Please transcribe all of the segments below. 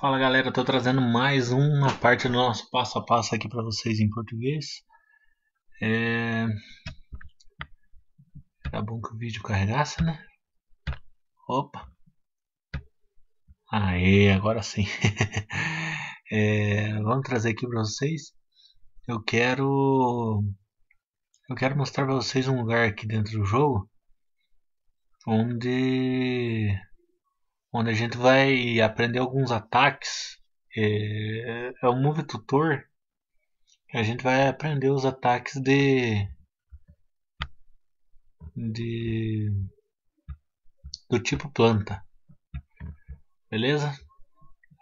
Fala galera, estou trazendo mais uma parte do nosso passo a passo aqui para vocês em português. É... Era bom que o vídeo carregasse, né? Opa! Aê, agora sim. é... Vamos trazer aqui para vocês. Eu quero, eu quero mostrar para vocês um lugar aqui dentro do jogo onde onde a gente vai aprender alguns ataques. É, é o Move Tutor. A gente vai aprender os ataques de de do tipo planta. Beleza?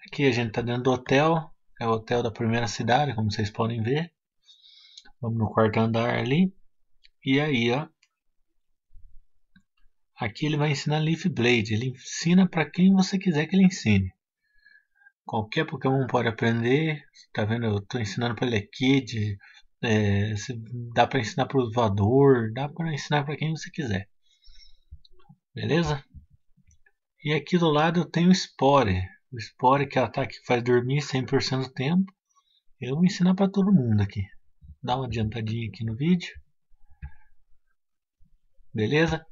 Aqui a gente está dentro do hotel. É o hotel da primeira cidade, como vocês podem ver. Vamos no quarto andar ali. E aí, ó, Aqui ele vai ensinar Leaf Blade. Ele ensina para quem você quiser que ele ensine. Qualquer Pokémon pode aprender. Tá vendo? Eu estou ensinando para ele Kid. É, dá para ensinar para o voador. Dá para ensinar para quem você quiser. Beleza? E aqui do lado eu tenho o Spore. O Spore que é o ataque que faz dormir 100% do tempo. Eu vou ensinar para todo mundo aqui. Dá uma adiantadinha aqui no vídeo. Beleza?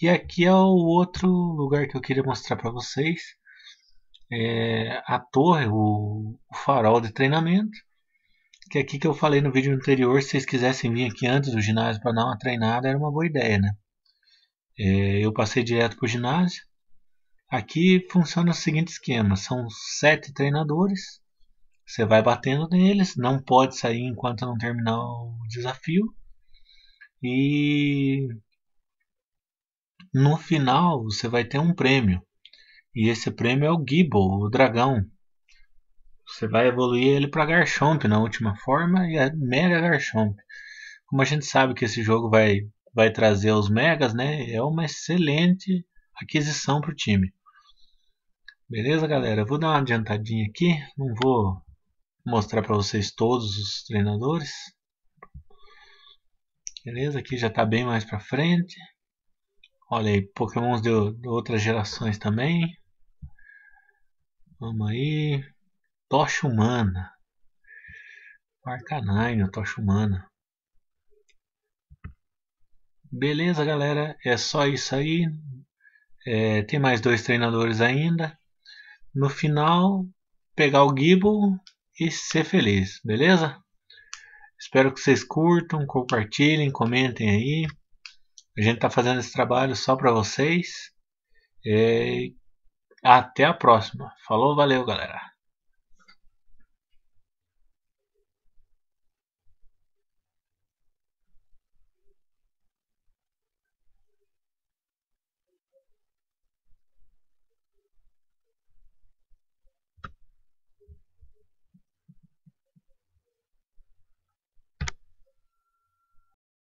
E aqui é o outro lugar que eu queria mostrar para vocês. É a torre, o, o, farol de treinamento. Que é aqui que eu falei no vídeo anterior, se vocês quisessem vir aqui antes do ginásio para dar uma treinada, era uma boa ideia, né? É, eu passei direto para o ginásio. Aqui funciona o seguinte esquema: são sete treinadores. Você vai batendo neles, não pode sair enquanto não terminar o desafio. E no final você vai ter um prêmio. E esse prêmio é o Gible, o dragão. Você vai evoluir ele para Garchomp na última forma e é Mega Garchomp. Como a gente sabe que esse jogo vai, vai trazer os Megas, né? É uma excelente aquisição para o time. Beleza, galera? Vou dar uma adiantadinha aqui. Não vou mostrar para vocês todos os treinadores. Beleza? Aqui já está bem mais para frente. Olha aí, pokémons de, de outras gerações também. Vamos aí. Tocha Humana. Arcanine, Tocha Humana. Beleza, galera. É só isso aí. É, tem mais dois treinadores ainda. No final, pegar o Gibble e ser feliz, beleza? Espero que vocês curtam, compartilhem, comentem aí. A gente está fazendo esse trabalho só para vocês. E até a próxima. Falou, valeu, galera.